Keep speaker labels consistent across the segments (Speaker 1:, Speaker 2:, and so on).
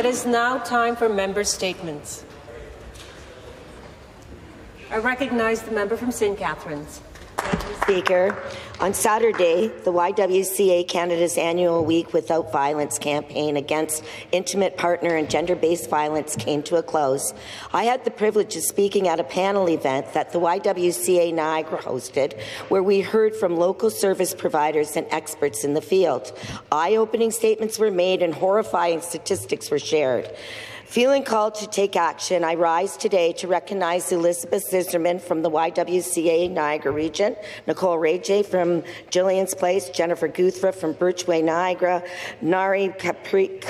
Speaker 1: It is now time for member statements. I recognize the member from St. Catharines.
Speaker 2: Speaker. On Saturday, the YWCA Canada's annual Week Without Violence campaign against intimate partner and gender-based violence came to a close. I had the privilege of speaking at a panel event that the YWCA Niagara hosted, where we heard from local service providers and experts in the field. Eye-opening statements were made and horrifying statistics were shared. Feeling called to take action, I rise today to recognize Elizabeth Zizerman from the YWCA Niagara region, Nicole Rajay from Gillian's Place, Jennifer Guthra from Birchway Niagara, Nari Capri,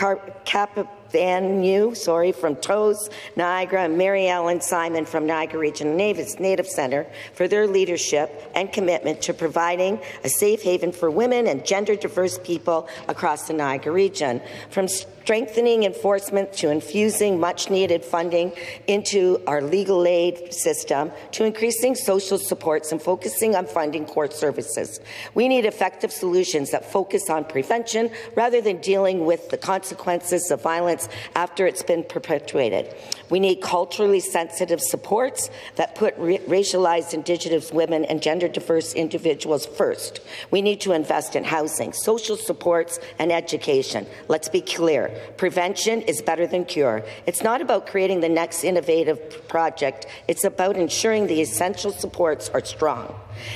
Speaker 2: Cap Van New, sorry, from Toes, Niagara, and Mary Ellen Simon from Niagara Region Native Centre for their leadership and commitment to providing a safe haven for women and gender diverse people across the Niagara region. From strengthening enforcement to infusing much needed funding into our legal aid system to increasing social supports and focusing on funding court services. We need effective solutions that focus on prevention rather than dealing with the consequences of violence after it's been perpetuated. We need culturally sensitive supports that put racialized Indigenous women and gender diverse individuals first. We need to invest in housing, social supports, and education. Let's be clear. Prevention is better than cure. It's not about creating the next innovative project. It's about ensuring the essential supports are strong.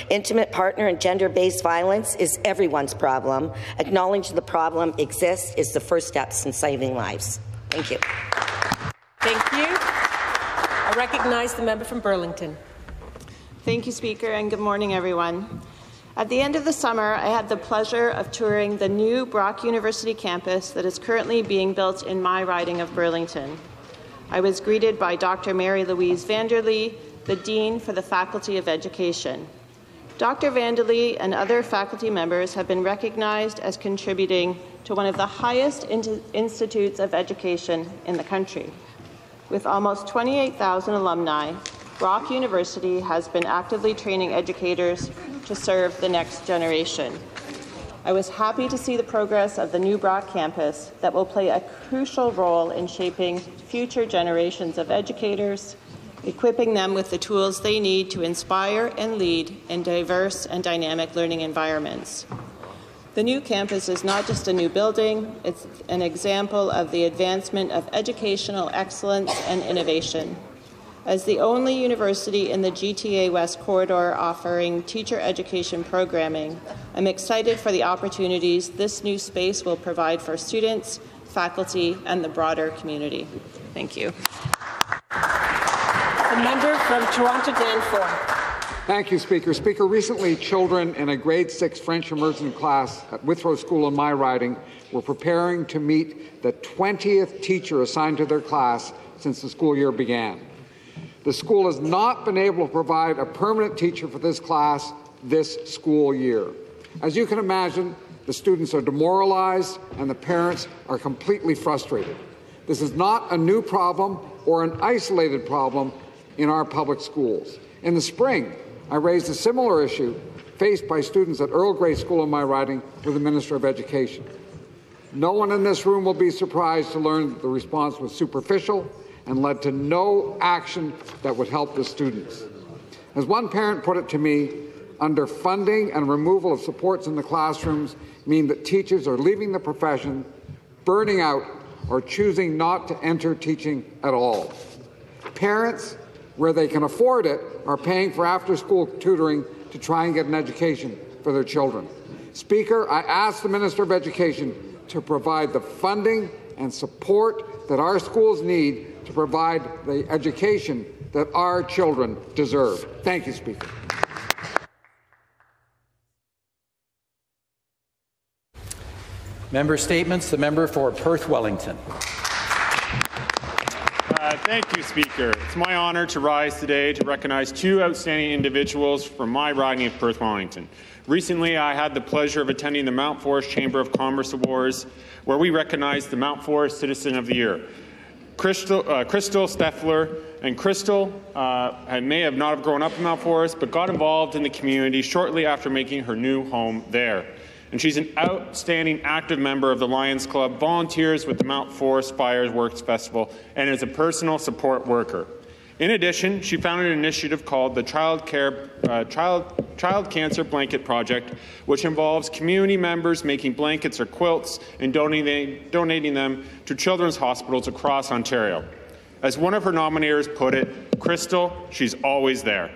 Speaker 2: Intimate partner and gender-based violence is everyone's problem. Acknowledging the problem exists is the first steps in saving lives. Thank you.
Speaker 1: Thank you. I recognize the member from Burlington.
Speaker 3: Thank you, Speaker, and good morning, everyone. At the end of the summer, I had the pleasure of touring the new Brock University campus that is currently being built in my riding of Burlington. I was greeted by Dr. Mary Louise Vanderlee, the Dean for the Faculty of Education. Dr. Vanderlee and other faculty members have been recognized as contributing to one of the highest in institutes of education in the country. With almost 28,000 alumni, Brock University has been actively training educators to serve the next generation. I was happy to see the progress of the new Brock campus that will play a crucial role in shaping future generations of educators, equipping them with the tools they need to inspire and lead in diverse and dynamic learning environments. The new campus is not just a new building, it's an example of the advancement of educational excellence and innovation. As the only university in the GTA West corridor offering teacher education programming, I'm excited for the opportunities this new space will provide for students, faculty, and the broader community. Thank you.
Speaker 1: The member from Toronto Danforth.
Speaker 4: Thank you, Speaker. Speaker, recently children in a grade 6 French immersion class at Withrow School in my riding were preparing to meet the 20th teacher assigned to their class since the school year began. The school has not been able to provide a permanent teacher for this class this school year. As you can imagine, the students are demoralized and the parents are completely frustrated. This is not a new problem or an isolated problem in our public schools. In the spring, I raised a similar issue faced by students at Earl Grey School in my riding with the Minister of Education. No one in this room will be surprised to learn that the response was superficial and led to no action that would help the students. As one parent put it to me, underfunding and removal of supports in the classrooms mean that teachers are leaving the profession, burning out, or choosing not to enter teaching at all. Parents, where they can afford it, are paying for after school tutoring to try and get an education for their children. Speaker, I ask the Minister of Education to provide the funding and support that our schools need to provide the education that our children deserve. Thank you, Speaker.
Speaker 5: Member statements. The member for Perth Wellington.
Speaker 6: Uh, thank you, Speaker. It's my honour to rise today to recognize two outstanding individuals from my riding of Perth Wellington. Recently, I had the pleasure of attending the Mount Forest Chamber of Commerce Awards, where we recognized the Mount Forest Citizen of the Year. Crystal, uh, Crystal Steffler and Crystal uh, may have not have grown up in Mount Forest, but got involved in the community shortly after making her new home there. And she's an outstanding active member of the Lions Club, volunteers with the Mount Forest Fires Works Festival, and is a personal support worker. In addition, she founded an initiative called the Child, Care, uh, Child, Child Cancer Blanket Project, which involves community members making blankets or quilts and donating, donating them to children's hospitals across Ontario. As one of her nominators put it, Crystal, she's always there.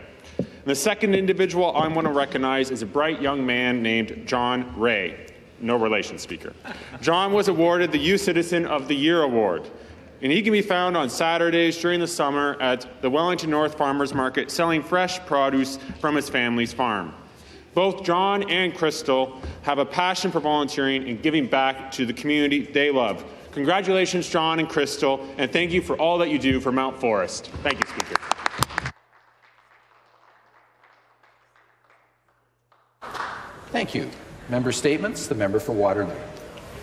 Speaker 6: The second individual I want to recognize is a bright young man named John Ray. No relation, Speaker. John was awarded the Youth Citizen of the Year Award and he can be found on Saturdays during the summer at the Wellington North Farmers Market selling fresh produce from his family's farm. Both John and Crystal have a passion for volunteering and giving back to the community they love. Congratulations, John and Crystal, and thank you for all that you do for Mount Forest. Thank you, Speaker.
Speaker 5: Thank you. Member statements. The member for Waterloo.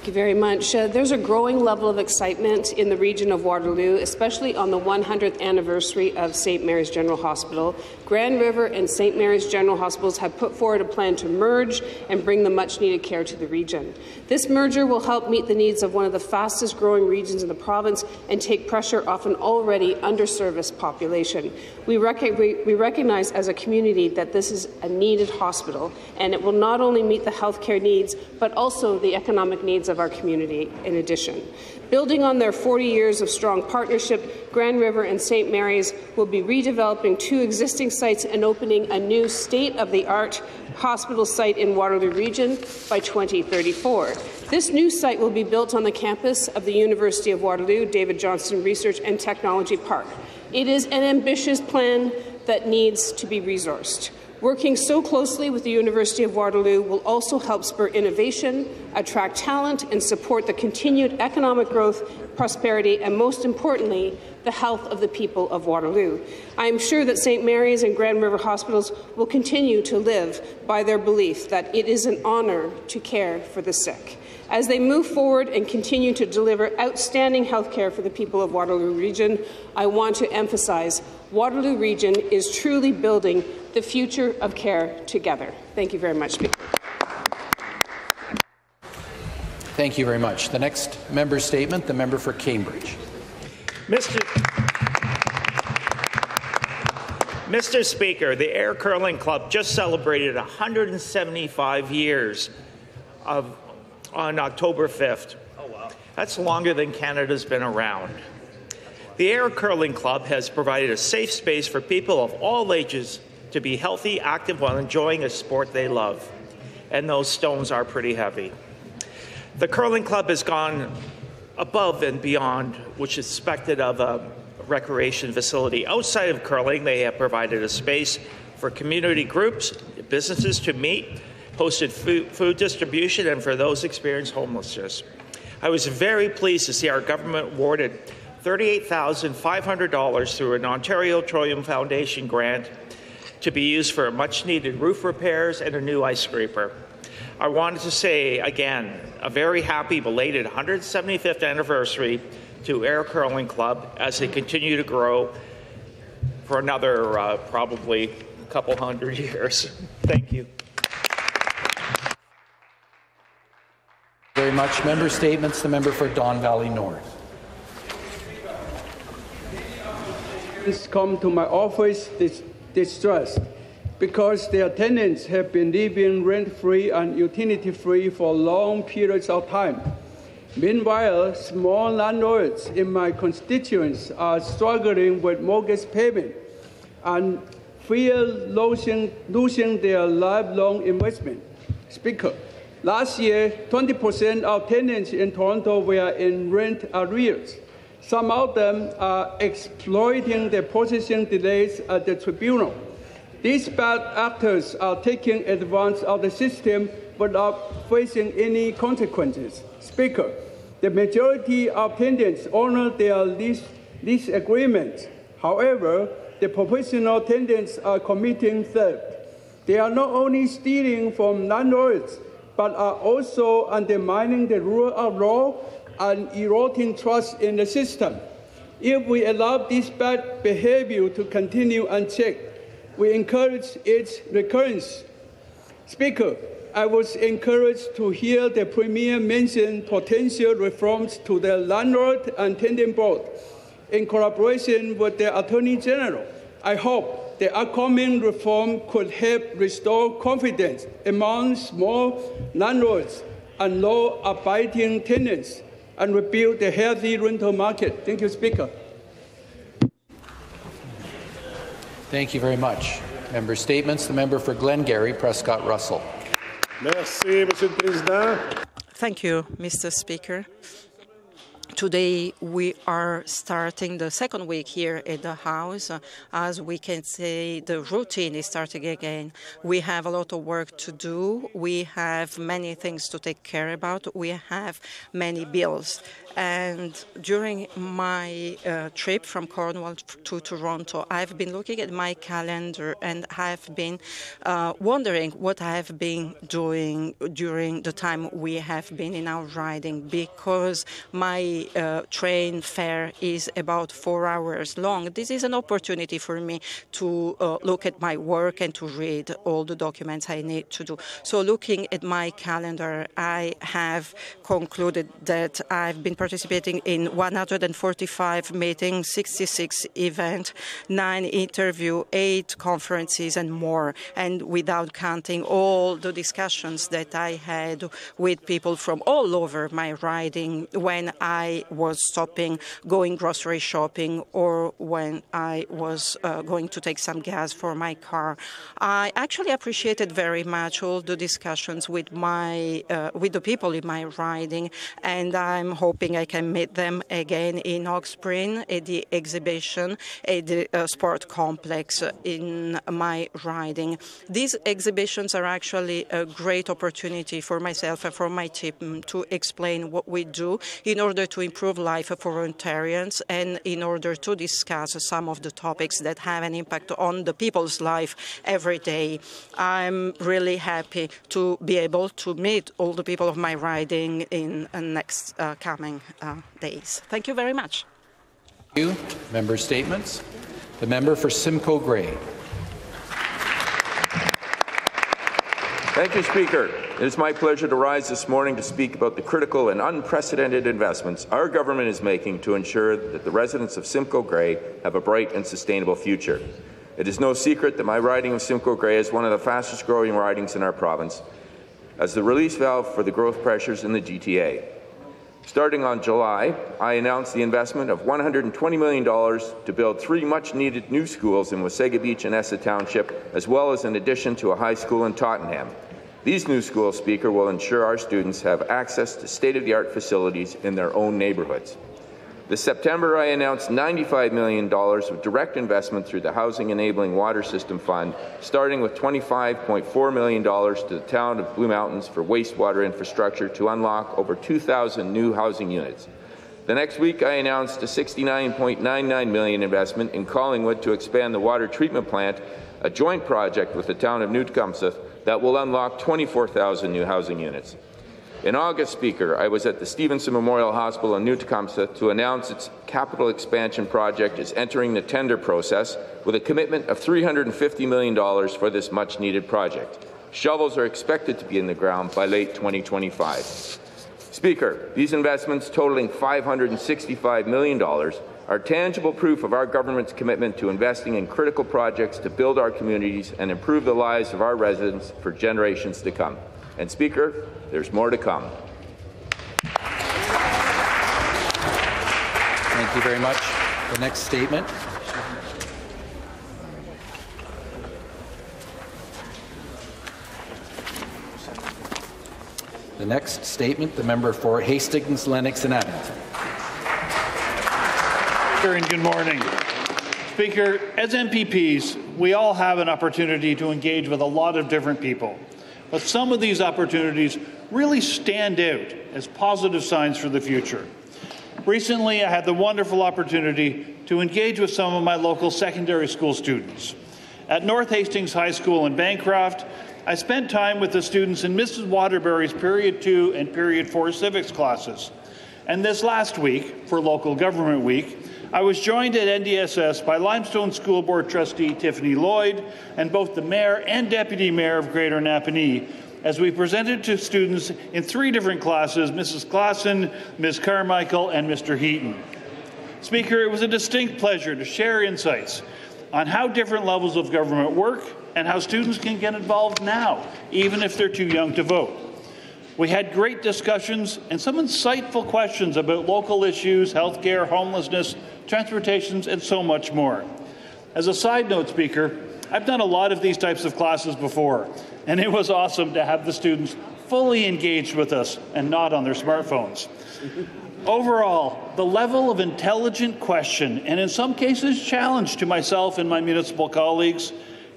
Speaker 7: Thank you very much. Uh, there's a growing level of excitement in the region of Waterloo, especially on the 100th anniversary of St. Mary's General Hospital. Grand River and St. Mary's General Hospitals have put forward a plan to merge and bring the much needed care to the region. This merger will help meet the needs of one of the fastest growing regions in the province and take pressure off an already underserviced population. We, rec- we recognize as a community that this is a needed hospital, and it will not only meet the healthcare needs, but also the economic needs of our community in addition. Building on their 40 years of strong partnership, Grand River and St. Mary's will be redeveloping two existing sites and opening a new state of the art hospital site in Waterloo Region by 2034. This new site will be built on the campus of the University of Waterloo David Johnston Research and Technology Park. It is an ambitious plan that needs to be resourced. Working so closely with the University of Waterloo will also help spur innovation, attract talent, and support the continued economic growth, prosperity, and most importantly, the health of the people of Waterloo. I am sure that St. Mary's and Grand River hospitals will continue to live by their belief that it is an honour to care for the sick. As they move forward and continue to deliver outstanding health care for the people of Waterloo Region, I want to emphasize Waterloo Region is truly building the future of care together. Thank you very much, Speaker.
Speaker 5: Thank you very much. The next member statement, the member for Cambridge.
Speaker 8: Mr. Mr. Speaker, the Ayr Curling Club just celebrated 175 years of, on October 5th. Oh, wow. That's longer than Canada's been around. The Ayr Curling Club has provided a safe space for people of all ages to be healthy, active, while enjoying a sport they love. And those stones are pretty heavy. The curling club has gone above and beyond which is expected of a recreation facility. Outside of curling, they have provided a space for community groups, businesses to meet, hosted food, food distribution, and for those experiencing homelessness. I was very pleased to see our government awarded $38,500 through an Ontario Trillium Foundation grant to be used for much needed roof repairs and a new ice scraper. I wanted to say again a very happy belated 175th anniversary to Ayr Curling Club as they continue to grow for another uh, probably a couple hundred years. Thank you.
Speaker 5: Very much. Member statements. The member for Don Valley North.
Speaker 9: Come to my office distressed because their tenants have been living rent-free and utility-free for long periods of time. Meanwhile, small landlords in my constituents are struggling with mortgage payment and fear losing, losing their lifelong investment. Speaker, last year, 20% of tenants in Toronto were in rent arrears. Some of them are exploiting the position delays at the tribunal. These bad actors are taking advantage of the system without facing any consequences. Speaker, the majority of tenants honor their lease, lease. However, the professional tenants are committing theft. They are not only stealing from landlords, but are also undermining the rule of law and eroding trust in the system. If we allow this bad behavior to continue unchecked, we encourage its recurrence. Speaker, I was encouraged to hear the Premier mention potential reforms to the Landlord and Tenant Board in collaboration with the Attorney General. I hope the upcoming reform could help restore confidence among small landlords and law-abiding tenants and rebuild the healthy rental market. Thank you, Speaker.
Speaker 5: Thank you very much. Member statements. The member for Glengarry, Prescott Russell.
Speaker 10: Merci, Monsieur le Président.
Speaker 11: Thank you, Mr. Speaker. Today, we are starting the second week here at the House. Uh, as we can say, the routine is starting again. We have a lot of work to do. We have many things to take care about. We have many bills. And during my uh, trip from Cornwall to Toronto, I've been looking at my calendar and I've been uh, wondering what I have been doing during the time we have been in our riding because my uh, train fare is about four hours long. This is an opportunity for me to uh, look at my work and to read all the documents I need to do. So, looking at my calendar, I have concluded that I've been participating in 145 meetings, 66 events, nine interviews, eight conferences, and more, and without counting all the discussions that I had with people from all over my riding when I was stopping, going grocery shopping, or when I was uh, going to take some gas for my car. I actually appreciated very much all the discussions with my uh, with the people in my riding, and I'm hoping I can meet them again in Oxspring at the exhibition at the uh, sport complex in my riding. These exhibitions are actually a great opportunity for myself and for my team to explain what we do in order to improve life for Ontarians and in order to discuss some of the topics that have an impact on the people's life every day. I'm really happy to be able to meet all the people of my riding in the next uh, coming uh, days. Thank you very much.
Speaker 5: Thank you. Member statements. The member for Simcoe Grey.
Speaker 12: Thank you, Speaker. It is my pleasure to rise this morning to speak about the critical and unprecedented investments our government is making to ensure that the residents of Simcoe Grey have a bright and sustainable future. It is no secret that my riding of Simcoe Grey is one of the fastest growing ridings in our province as the release valve for the growth pressures in the GTA. Starting on July, I announced the investment of $120 million to build three much-needed new schools in Wasaga Beach and Essa Township, as well as an addition to a high school in Tottenham. These new schools, Speaker, will ensure our students have access to state-of-the-art facilities in their own neighbourhoods. This September, I announced $95 million of direct investment through the Housing Enabling Water System Fund, starting with $25.4 million to the town of Blue Mountains for wastewater infrastructure to unlock over 2,000 new housing units. The next week, I announced a 69.99 million investment in Collingwood to expand the water treatment plant, a joint project with the town of New Tecumseth that will unlock 24,000 new housing units. In August, Speaker, I was at the Stevenson Memorial Hospital in New Tecumseth to announce its capital expansion project is entering the tender process with a commitment of $350 million for this much-needed project. Shovels are expected to be in the ground by late 2025. Speaker, these investments totaling $565 million are tangible proof of our government's commitment to investing in critical projects to build our communities and improve the lives of our residents for generations to come. And Speaker, there's more to come.
Speaker 5: Thank you very much. The next statement. The next statement, the member for Hastings, Lennox and Addington.
Speaker 13: and good morning. Speaker, as MPPs, we all have an opportunity to engage with a lot of different people. But some of these opportunities really stand out as positive signs for the future. Recently, I had the wonderful opportunity to engage with some of my local secondary school students. At North Hastings High School in Bancroft, I spent time with the students in Mrs. Waterbury's Period 2 and Period 4 civics classes. And this last week, for Local Government Week, I was joined at NDSS by Limestone School Board trustee Tiffany Lloyd and both the mayor and deputy mayor of Greater Napanee as we presented to students in three different classes Mrs. Classen, Ms. Carmichael, and Mr. Heaton. Speaker, it was a distinct pleasure to share insights on how different levels of government work and how students can get involved now, even if they're too young to vote. We had great discussions and some insightful questions about local issues, healthcare, homelessness, transportations, and so much more. As a side note, Speaker, I've done a lot of these types of classes before, and it was awesome to have the students fully engaged with us and not on their smartphones. Overall, the level of intelligent question, and in some cases challenge to myself and my municipal colleagues,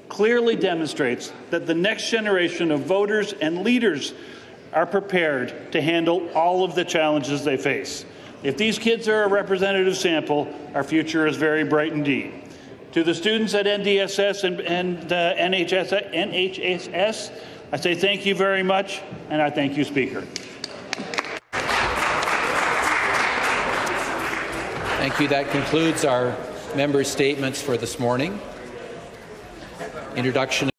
Speaker 13: clearly demonstrates that the next generation of voters and leaders are prepared to handle all of the challenges they face. If these kids are a representative sample, our future is very bright indeed. To the students at NDSS and, and uh, NHS, NHSS, I say thank you very much, and I thank you, Speaker.
Speaker 5: Thank you. That concludes our member statements for this morning. Introduction